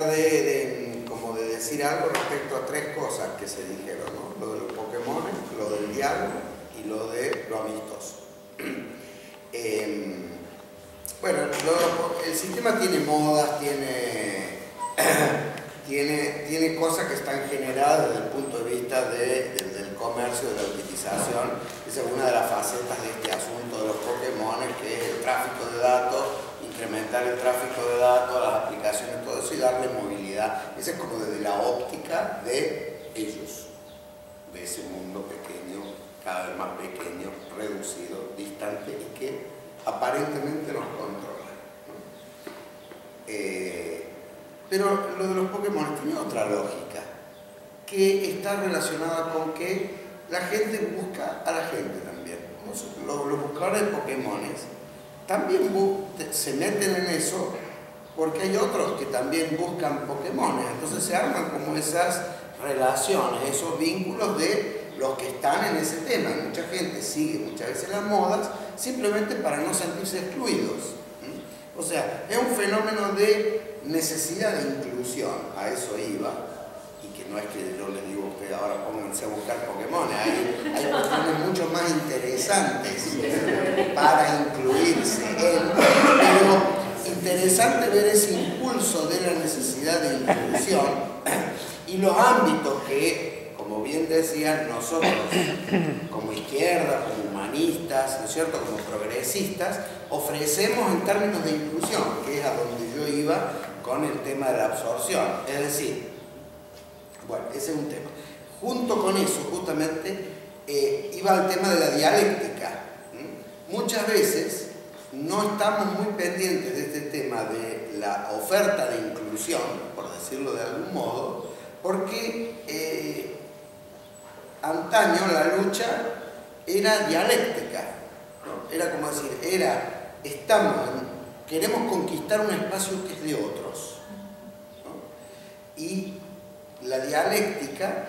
de, como de decir algo respecto a tres cosas que se dijeron, ¿no? lo de los Pokémon, lo del diálogo y lo de lo amistoso. Em, bueno, el sistema tiene modas, tiene, tiene, tiene cosas que están generadas desde el punto de vista de, del comercio, de la utilización. Esa es una de las facetas de este asunto de los Pokémon, que es el tráfico de datos incrementar el tráfico de datos, las aplicaciones, todo eso y darle movilidad. Esa es como desde la óptica de ellos, de ese mundo pequeño, cada vez más pequeño, reducido, distante y que aparentemente nos controla. Eh, pero lo de los Pokémon tiene otra lógica, que está relacionada con que la gente busca a la gente también. Los, los buscadores de Pokémones también se meten en eso porque hay otros que también buscan Pokémon. Entonces se arman como esas relaciones, esos vínculos de los que están en ese tema. Mucha gente sigue muchas veces las modas simplemente para no sentirse excluidos. O sea, es un fenómeno de necesidad de inclusión, a eso iba, que no es que yo les digo ustedes ahora pónganse a buscar Pokémon, hay, hay mucho más interesantes para incluirse pero interesante ver ese impulso de la necesidad de inclusión y los ámbitos que, como bien decían, nosotros como izquierda, como humanistas, ¿no es cierto?, como progresistas, ofrecemos en términos de inclusión, que es a donde yo iba con el tema de la absorción. Es decir, bueno, ese es un tema. Junto con eso, justamente, eh, iba al tema de la dialéctica. Muchas veces no estamos muy pendientes de este tema de la oferta de inclusión, por decirlo de algún modo, porque eh, antaño la lucha era dialéctica, era como decir, era, estamos, queremos conquistar un espacio que es de otros. Y la dialéctica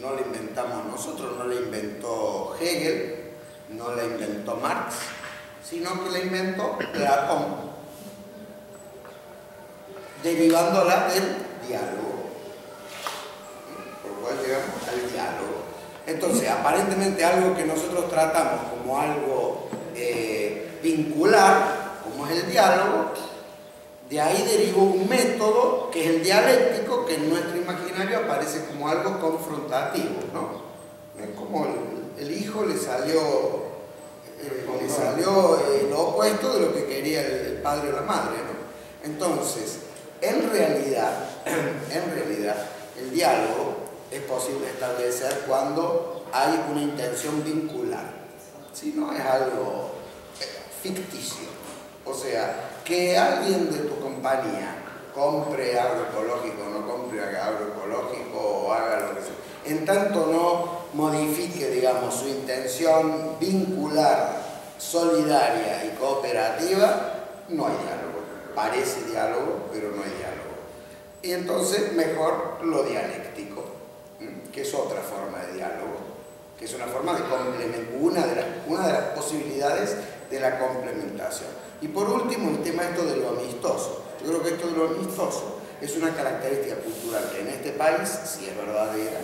no la inventamos nosotros, no la inventó Hegel, no la inventó Marx, sino que la inventó Platón, derivándola del diálogo. Por lo cual llegamos al diálogo. Entonces, aparentemente algo que nosotros tratamos como algo eh, vincular, como es el diálogo, de ahí derivó un método que es el dialéctico, que en nuestro imaginario aparece como algo confrontativo, ¿no? Es como el, hijo le salió, eh, le salió lo opuesto de lo que quería el, padre o la madre. Entonces, en realidad, en realidad, el diálogo es posible establecer cuando hay una intención vincular, si no es algo eh, ficticio. O sea, que alguien de tu compañía compre agroecológico no compre agroecológico o haga lo que sea, en tanto no modifique, digamos, su intención vincular, solidaria y cooperativa, no hay diálogo. Parece diálogo, pero no hay diálogo. Y entonces mejor lo dialéctico, que es otra forma de diálogo, que es una forma de complemento, una de las, una de las posibilidades de la complementación. Y por último, el tema esto de lo amistoso. Yo creo que esto de lo amistoso es una característica cultural que en este país, si es verdadera,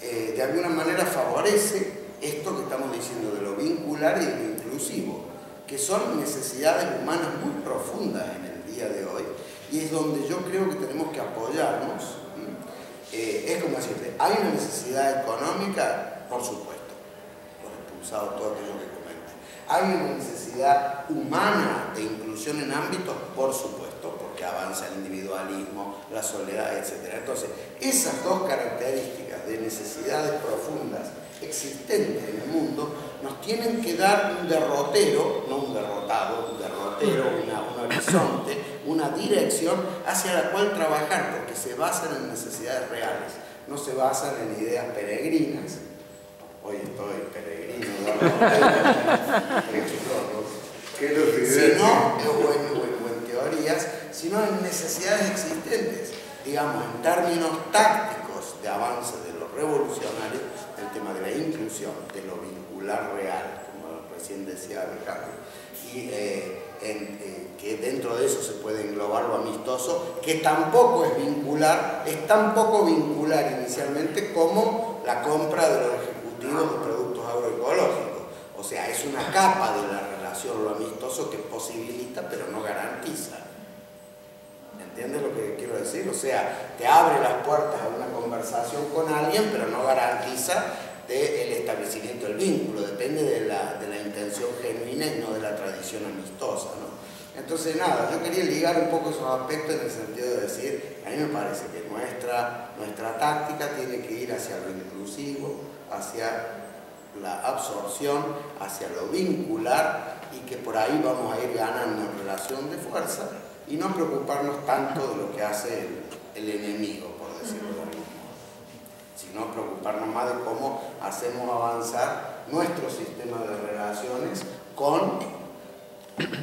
eh, de alguna manera favorece esto que estamos diciendo de lo vincular y de lo inclusivo, que son necesidades humanas muy profundas en el día de hoy y es donde yo creo que tenemos que apoyarnos. Eh, es como decirte, ¿hay una necesidad económica? Por supuesto, por expulsados, todo aquello que ¿Hay una necesidad humana de inclusión en ámbitos? Por supuesto, porque avanza el individualismo, la soledad, etc. Entonces, esas dos características de necesidades profundas existentes en el mundo nos tienen que dar un derrotero, no un derrotado, un derrotero, un horizonte, una dirección hacia la cual trabajar, porque se basan en necesidades reales, no se basan en ideas peregrinas, hoy estoy peregrino, sino, o en teorías, sino en necesidades existentes, digamos, en términos tácticos de avance de lo revolucionario, el tema de la inclusión, de lo vincular real, como recién decía Alejandro, y eh, eh, que dentro de eso se puede englobar lo amistoso, que tampoco es vincular, es tan poco vincular inicialmente como la compra de los ejecutivos de productos agroecológicos. O sea, es una capa de la relación lo amistoso que posibilita pero no garantiza. ¿Entiendes lo que quiero decir? O sea, te abre las puertas a una conversación con alguien, pero no garantiza del establecimiento del vínculo, depende de la, de la, intención genuina y no de la tradición amistosa. ¿no? Entonces, nada, yo quería ligar un poco esos aspectos en el sentido de decir, a mí me parece que nuestra, nuestra táctica tiene que ir hacia lo inclusivo, hacia la absorción, hacia lo vincular y que por ahí vamos a ir ganando en relación de fuerza y no preocuparnos tanto de lo que hace el, el enemigo, por decirlo de alguna sino preocuparnos más de cómo hacemos avanzar nuestro sistema de relaciones con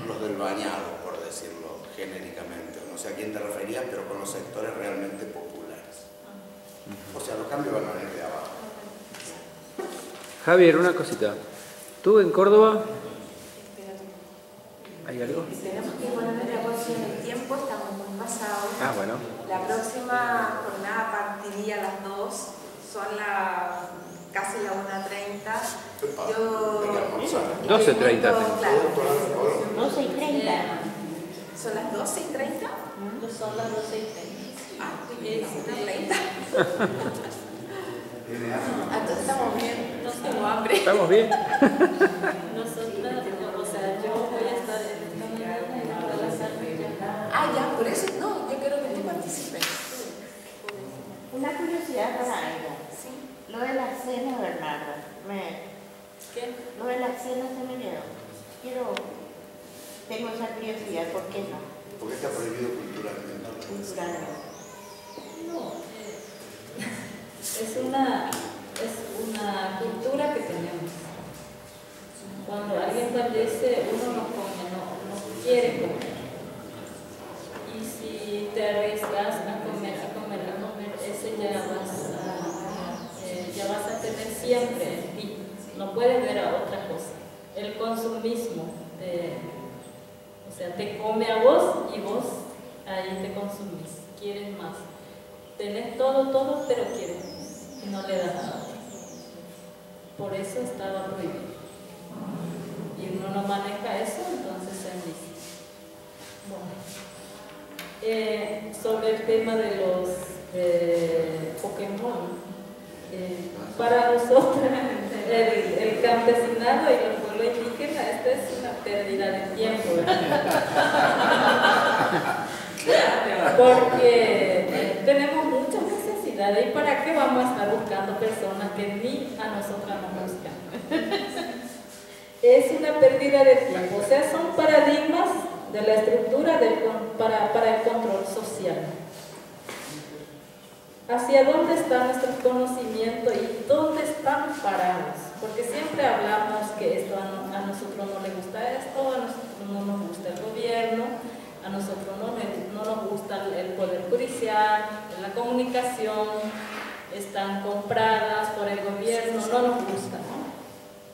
los del bañado, por decirlo genéricamente. No sé a quién te referías, pero con los sectores realmente populares. O sea, los cambios van a venir de abajo. Javier, una cosita. ¿Tú en Córdoba? ¿Hay algo? Tenemos que poner la en el tiempo, estamos muy pasados. Ah, bueno. La próxima jornada partiría a las 2, son las casi las 1.30. Yo... 12.30. Claro. 12 y 30. ¿Son las 12 y 30? Son las 12 y 30. Ah, es 1.30. Entonces estamos bien, no tengo hambre. ¿Estamos bien? Nosotros, o sea, yo voy a estar en esta mañana y ahora la tarde Ah, ya, por eso no, yo quiero que tú participes. Una curiosidad para ella. Sí. Lo de la cena, Bernardo. Me, ¿Qué? lo de la cena se me quedó. Quiero. Tengo esa curiosidad, ¿por qué no? Porque está prohibido culturalmente. Culturalmente. No, es una, es una cultura que tenemos. Cuando alguien fallece, uno no come, no, no quiere comer. Y si te arriesgas a comer, a comer, a comer, ese ya vas a, eh, ya vas a tener siempre en ti. No puedes ver a otra cosa. El consumismo, o sea, te come a vos y vos ahí te consumís, quieres más. Tenés todo, todo, pero quieres. Y no le das nada. Por eso estaba prohibido. Y uno no maneja eso, entonces se envía. Bueno. Eh, sobre el tema de los eh, Pokémon, eh, para nosotros, el, el, campesinado y el pueblo indígena, esta es una pérdida de tiempo. Porque tenemos muchas necesidades y para qué vamos a estar buscando personas que ni a nosotras nos buscan. es una pérdida de tiempo, o sea, son paradigmas de la estructura del, para, para el control social. ¿Hacia dónde está nuestro conocimiento y dónde están parados? Porque siempre hablamos que esto a, a nosotros no le gusta esto, a nosotros no nos gusta el gobierno, a nosotros no, no nos gusta el poder judicial, la comunicación, están compradas por el gobierno, no nos gusta, ¿no?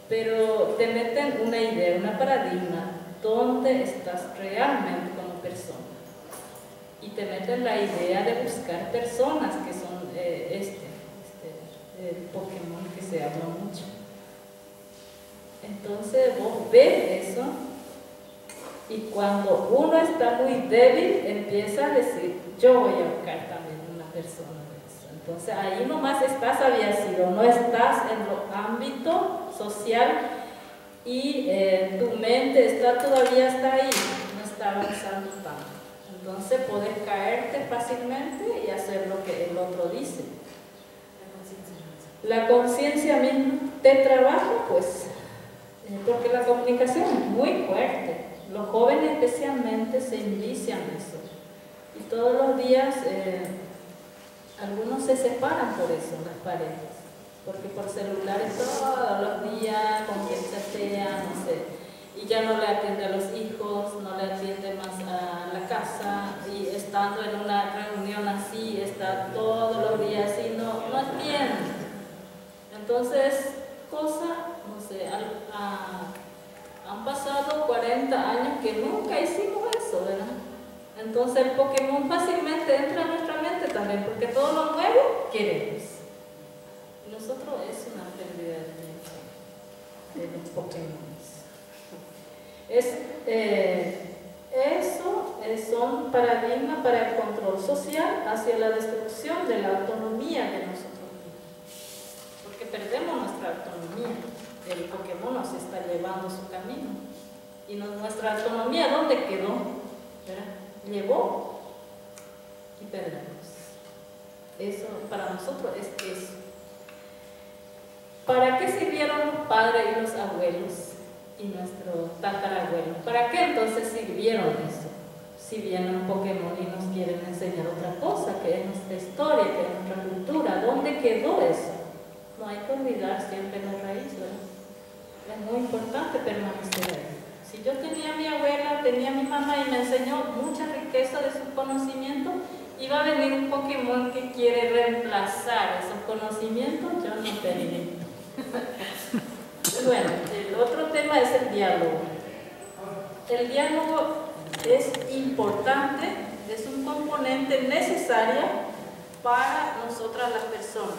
Pero te meten una idea, una paradigma, dónde estás realmente como persona. Y te meten la idea de buscar personas que son eh, este, este el Pokémon que se habla mucho. Entonces vos ves eso y cuando uno está muy débil empieza a decir, yo voy a buscar también una persona. Entonces ahí nomás estás sido, no estás en el ámbito social y eh, tu mente está todavía está ahí, no está avanzando tanto. Entonces puedes caerte fácilmente y hacer lo que el otro dice. La conciencia misma te trabaja, pues, eh, porque la comunicación es muy fuerte. Los jóvenes especialmente se inician eso. Y todos los días eh, algunos se separan por eso, las parejas. Porque por celulares todos los días, con quien sea, no sé y ya no le atiende a los hijos, no le atiende más a casa y estando en una reunión así, está todos los días así, no, no es bien. Entonces, cosa, no sé, Han pasado 40 años que nunca hicimos eso, ¿verdad? Entonces el Pokémon fácilmente entra a nuestra mente también, porque todo lo nuevo queremos. Y nosotros es una pérdida de de los Pokémon. Es, eh, eso son paradigmas para el control social hacia la destrucción de la autonomía de nosotros mismos. Porque perdemos nuestra autonomía. El Pokémon nos está llevando su camino. Y nuestra autonomía, ¿dónde quedó? ¿Verdad? Llevó y perdemos. Eso para nosotros es eso. ¿Para qué sirvieron los padres y los abuelos y nuestros tatarabuelos? ¿Para qué entonces sirvieron eso? Si viene un Pokémon y nos quieren enseñar otra cosa, que es nuestra historia, que es nuestra cultura, ¿dónde quedó eso? No hay que olvidar siempre la raíz, Es muy importante permanecer ahí. Si yo tenía a mi abuela, tenía a mi mamá y me enseñó mucha riqueza de su conocimiento, iba a venir un Pokémon que quiere reemplazar esos conocimientos, yo no tenía. bueno, el otro tema es el diálogo. El diálogo es importante, es un componente necesario para nosotras las personas,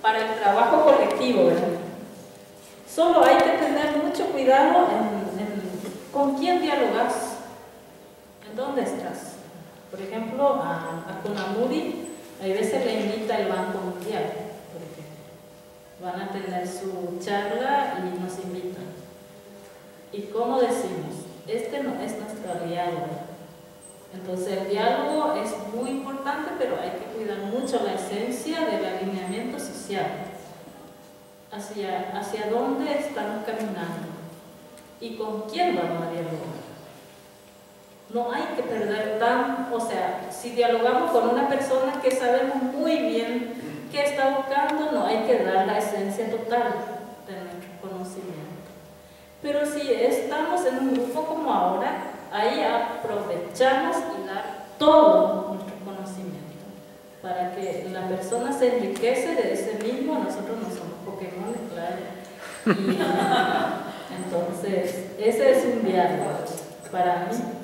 para el trabajo colectivo, ¿verdad? Solo hay que tener mucho cuidado con quién dialogas, en dónde estás. Por ejemplo, a, a Kunamuri, a veces le invita el Banco Mundial. Van a tener su charla y nos invitan. ¿Y cómo decimos? Este no es nuestro aliado. Entonces el diálogo es muy importante, pero hay que cuidar mucho la esencia del alineamiento social hacia, hacia dónde estamos caminando y con quién vamos a dialogar. No hay que perder tan, o sea, si dialogamos con una persona que sabemos muy bien qué está buscando, no hay que dar la esencia total de nuestro conocimiento. Pero si estamos en un grupo como ahora, ahí aprovechamos y dar todo nuestro conocimiento para que la persona se enriquece de ese mismo, nosotros no somos Pokémon, claro. Y, entonces, ese es un diálogo para mí.